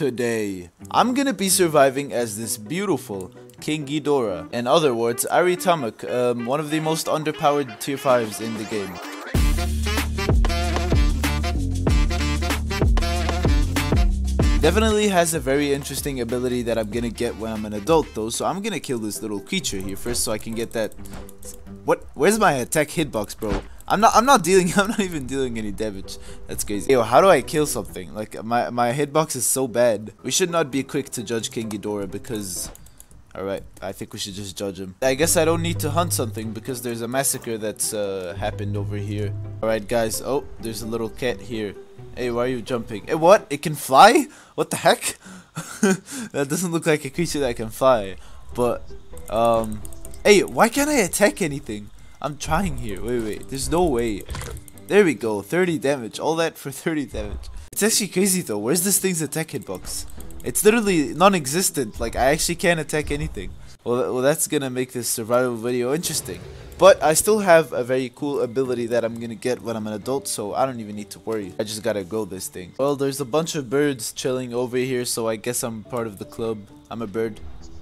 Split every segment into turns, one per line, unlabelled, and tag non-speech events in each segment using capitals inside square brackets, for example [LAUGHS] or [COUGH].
Today, I'm gonna be surviving as this beautiful King Ghidorah. In other words, Ahri'tahmuk, um, one of the most underpowered tier 5s in the game. Definitely has a very interesting ability that I'm gonna get when I'm an adult though, so I'm gonna kill this little creature here first so I can get that... What? Where's my attack hitbox, bro? I'm not I'm not dealing [LAUGHS] I'm not even dealing any damage. That's crazy. Yo, how do I kill something? Like my my hitbox is so bad. We should not be quick to judge King Ghidorah because Alright, I think we should just judge him. I guess I don't need to hunt something because there's a massacre that's uh, happened over here. Alright guys, oh, there's a little cat here. Hey, why are you jumping? Hey, what? It can fly? What the heck? [LAUGHS] that doesn't look like a creature that can fly. But, um... Hey, why can't I attack anything? I'm trying here. Wait, wait. There's no way. There we go. 30 damage. All that for [LAUGHS] 30 damage. It's actually crazy though. Where's this thing's attack hitbox? It's literally non-existent. Like, I actually can't attack anything. Well, well, that's gonna make this survival video interesting. But I still have a very cool ability that I'm gonna get when I'm an adult, so I don't even need to worry. I just gotta grow this thing. Well, there's a bunch of birds chilling over here, so I guess I'm part of the club. I'm a bird,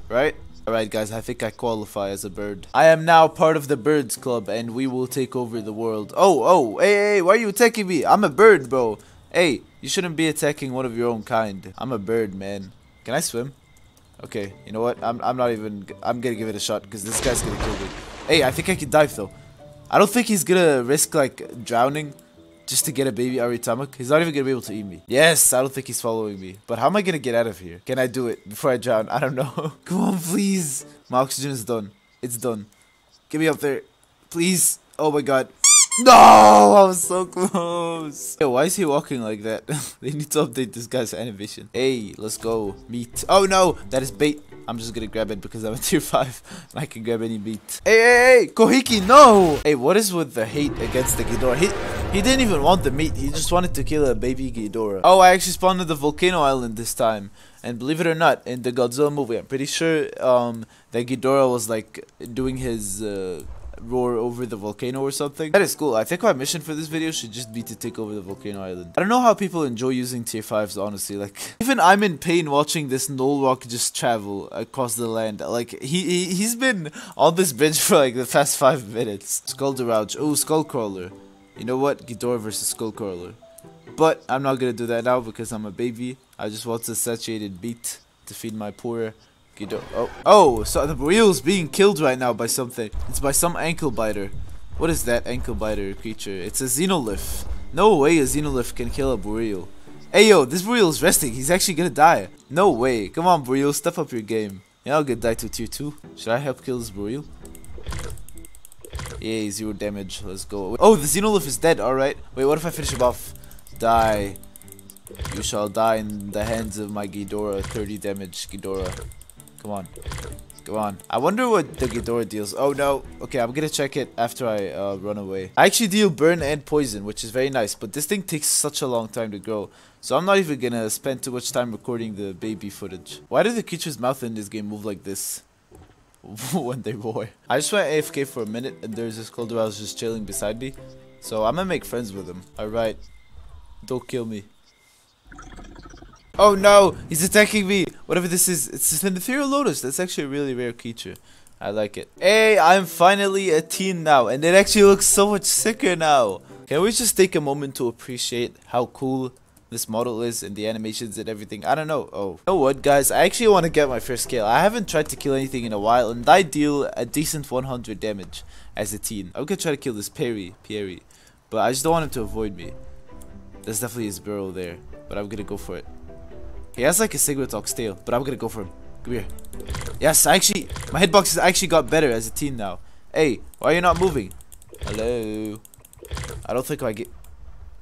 right? Alright guys, I think I qualify as a bird. I am now part of the birds club and we will take over the world. Oh, oh, hey, hey, why are you attacking me? I'm a bird, bro. Hey, you shouldn't be attacking one of your own kind. I'm a bird, man. Can I swim? Okay, you know what? I'm, I'm not even... I'm gonna give it a shot because this guy's gonna kill me. Hey, I think I can dive though. I don't think he's gonna risk like drowning just to get a baby Ahri'tahmuk. He's not even gonna be able to eat me. Yes, I don't think he's following me. But how am I gonna get out of here? Can I do it before I drown? [LAUGHS] I don't know. [LAUGHS] Come on, please. My oxygen is done. It's done. Get me up there. Please. Oh my god. No, I was so close. Yo, why is he walking like that? [LAUGHS] they need to update this guy's animation. Hey, let's go. Meat. Oh no, that is bait. I'm just gonna grab it because I'm a tier 5 and I can grab any meat. Hey, hey, hey, Kohiki, no! Hey, what is with the hate against the Ghidorah? He, he didn't even want the meat, he just wanted to kill a baby Ghidorah. Oh, I actually spawned at the volcano island this time. And believe it or not, in the Godzilla movie, I'm pretty sure um, that Ghidorah was like doing his... Uh, roar over the volcano or something. That is cool. I think my mission for this video should just be to take over the volcano island. I don't know how people enjoy using tier 5s honestly. Like [LAUGHS] even I'm in pain watching this Rock just travel across the land. Like he, he he's been on this bridge [LAUGHS] for like the past 5 minutes. Skulldouge. Oh, Skullcrawler. You know what? Ghidorah versus Skullcrawler. But I'm not gonna do that now because I'm a baby. I just want a saturated beat to feed my poor Ghidorah. Oh, oh, so the wheel's being killed right now by something. It's by some ankle biter. What is that ankle biter creature? It's a Xenolith. No way a Xenolith can kill a Boreal. Hey yo, this is resting. He's actually gonna die. No way. Come on, Boreal, step up your game. Yeah, I'll gonna die to tier 2. Should I help kill this Boreal? Yay, zero damage. Let's go. Oh, the Xenolith is dead. Alright. Wait, what if I finish him off? Die. You shall die in the hands of my Ghidorah. 30 damage, Ghidorah. Come on. Come on. I wonder what the Ghidorah deals. Oh no. Okay, I'm gonna check it after I uh, run away. I actually deal burn and poison, which is very nice. But this thing takes such a long time to grow. So I'm not even gonna spend too much time recording the baby footage. Why do the creature's mouth in this game move like this? When they roar. I just went AFK for a minute and there's this cold I was just chilling beside me. So I'm gonna make friends with him. Alright. Don't kill me. Oh no, he's attacking me. Whatever this is, it's an ethereal lotus. That's actually a really rare creature. I like it. Hey, I'm finally a teen now, and it actually looks so much sicker now. Can we just take a moment to appreciate how cool this model is and the animations and everything? I don't know. Oh, you know what, guys? I actually want to get my first kill. I haven't tried to kill anything in a while, and I deal a decent 100 damage as a teen. I'm gonna try to kill this Perry, Perry, but I just don't want him to avoid me. There's definitely his burrow there, but I'm gonna go for it. He has like a Sigmatox tail, but I'm gonna go for him. Come here. Yes, I actually, my hitbox has actually got better as a teen now. Hey, why are you not moving? Hello. I don't think I get.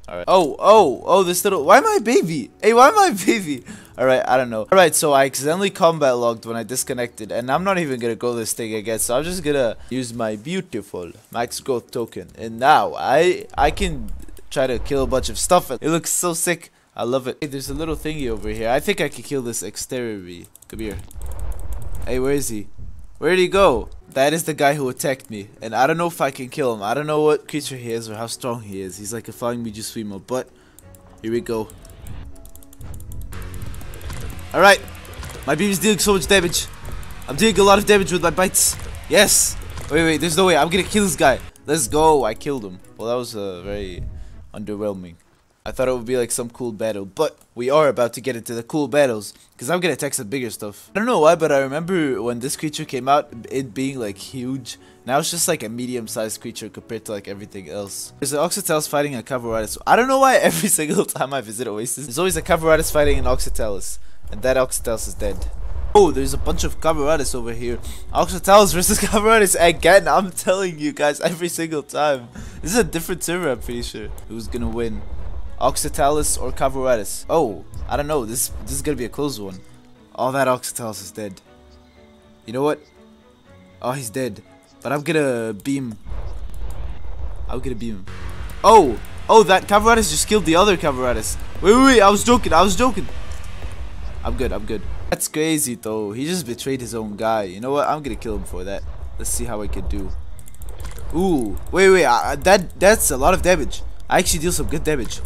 Alright. Oh, oh, oh, this little. Why am baby? Hey, why am [LAUGHS] baby? Alright, I don't know. Alright, so I accidentally combat logged when I disconnected, and I'm not even gonna go this thing again, so I'm just gonna use my beautiful max growth token. And now, I I can try to kill a bunch of stuff. It looks so sick. I love it. Hey, there's a little thingy over here. I think I can kill this exterior. Come here. Hey, where is he? Where did he go? That is the guy who attacked me. And I don't know if I can kill him. I don't know what creature he is or how strong he is. He's like a flying Mijuswimo. But, here we go. Alright. My beam is dealing so much damage. I'm doing a lot of damage with my bites. Yes. Wait, wait, there's no way. I'm gonna kill this guy. Let's go. I killed him. Well, that was uh, very underwhelming. I thought it would be like some cool battle, but we are about to get into the cool battles because I'm gonna attack some bigger stuff. I don't know why, but I remember when this creature came out, it being like huge. Now it's just like a medium-sized creature compared to like everything else. There's an Oxytalis fighting a Cavoritis. I don't know why [LAUGHS] every single time I visit Oasis, there's always a Cavoritis fighting an Oxytalis, and that Oxytalis is dead. Oh, there's a bunch of Cavoritis over here. Oxytalis versus [LAUGHS] Cavoritis again. I'm telling you guys every single time. This is a different server, I'm pretty sure. Who's gonna win? Oxytalis or Cavoritis? Oh, I don't know. This this is gonna be a close one. Oh, that Oxytalis is dead. You know what? Oh, he's dead. But I'm gonna beam. I'm gonna beam. Oh! Oh, that Cavoritis just killed the other Cavoritis. Wait, wait, wait. I was joking. I was joking. I'm good. I'm good. That's crazy, though. He just betrayed his own guy. You know what? I'm gonna kill him for that. Let's see how I can do. Ooh. Wait, wait. Uh, that That's a lot of damage. I actually deal some good damage.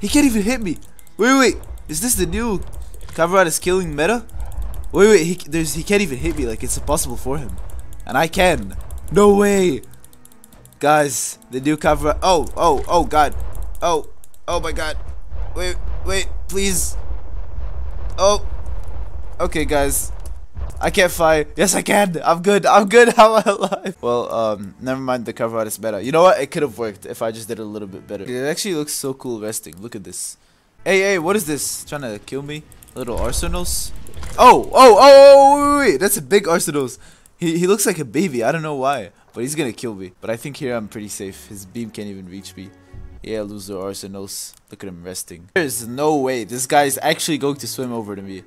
He can't even hit me. Wait, wait. Is this the new Cavoritis killing meta? Wait, wait. He, there's, he can't even hit me. Like, it's impossible for him. And I can. No way. Guys, the new cover. Oh, oh, oh, God. Oh, oh my God. Wait, wait, please. Oh. Okay, guys. I can't fly. Yes, I can. I'm good. I'm good. How am I alive? Well, um, never mind the cover art is better. You know what? It could have worked if I just did a little bit better. It actually looks so cool resting. Look at this. Hey, hey, what is this? Trying to kill me? Little arsenals? Oh, oh, oh, oh, wait, wait. That's a big Arsenos. He, he looks like a baby. I don't know why. But he's gonna kill me. But I think here I'm pretty safe. His beam can't even reach me. Yeah, loser arsenals. Look at him resting. There's no way. This guy is actually going to swim over to me.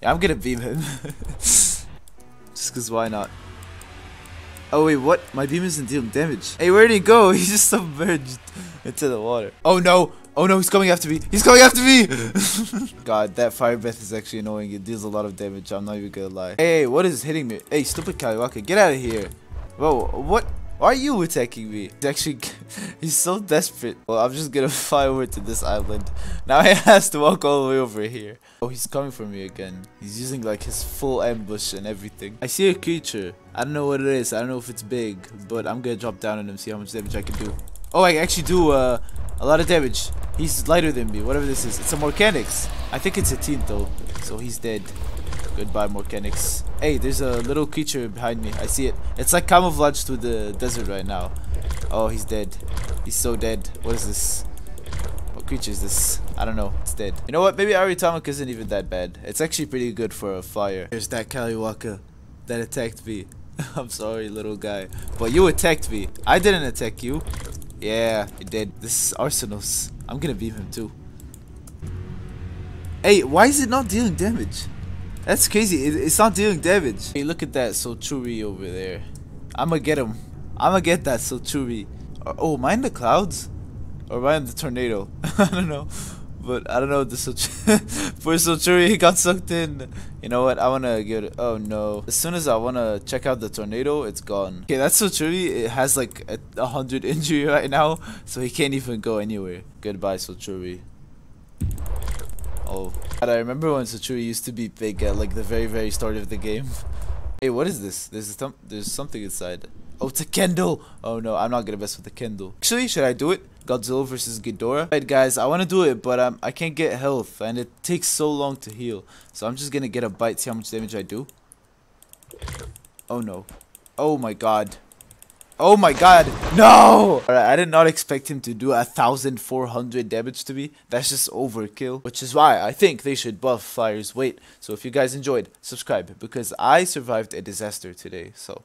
Yeah, I'm gonna beam him. [LAUGHS] Just cause why not? Oh wait, what? My beam isn't dealing damage. Hey, where did he go? [LAUGHS] He just submerged into the water. Oh no! Oh no, he's coming after me! He's coming after me! [LAUGHS] God, that fire breath is actually annoying. It deals a lot of damage. I'm not even gonna lie. Hey, what is hitting me? Hey, stupid Kaliwaka, get out of here. Whoa, what? Why are you attacking me? He's actually, [LAUGHS] he's so desperate. Well, I'm just gonna fly over to this island. Now he has to walk all the way over here. Oh, he's coming for me again. He's using like his full ambush and everything. I see a creature. I don't know what it is. I don't know if it's big, but I'm gonna drop down on him, see how much damage I can do. Oh, I actually do uh, a lot of damage. He's lighter than me, whatever this is. It's a Morcanix. I think it's a team though, so he's dead. Goodbye, Morcanix. Hey, there's a little creature behind me. I see it. It's like camouflaged to the desert right now. Oh, he's dead. He's so dead. What is this? What creature is this? I don't know. It's dead. You know what? Maybe Ahri'tahmuk isn't even that bad. It's actually pretty good for a flyer. There's that Kaliwaka that attacked me. [LAUGHS] I'm sorry, little guy. But you attacked me. I didn't attack you. Yeah, it did. This is Arsenos. I'm gonna beat him too. Hey, why is it not dealing damage? That's crazy. It, it's not dealing damage. Hey, look at that Solchuri over there. I'ma get him. I'ma get that Solchuri. Uh, oh, am I in the clouds? Or am I in the tornado? [LAUGHS] I don't know. But I don't know the. [LAUGHS] For Solchuri, he got sucked in. You know what? I wanna get it. Oh no. As soon as I wanna check out the tornado, it's gone. Okay, that Solchuri it has like a, a hundred [LAUGHS] injury right now. So he can't even go anywhere. Goodbye, Solchuri. Oh. God, I remember when Solchuri used to be big at like the very very start of the game. Hey, what is this? There's some there's something inside. Oh, it's a Kendall! Oh no, I'm not gonna mess with the Kendall. Actually, should I do it? Godzilla versus Ghidorah? Alright guys, I wanna do it, but um, I can't get health, and it takes so long to heal. So I'm just gonna get a bite, see how much damage I do. Oh no. Oh my god. Oh my god, no! Alright, I did not expect him to do a 1400 damage to me. That's just overkill. Which is why I think they should buff Flyer's weight. So if you guys enjoyed, subscribe. Because I survived a disaster today. So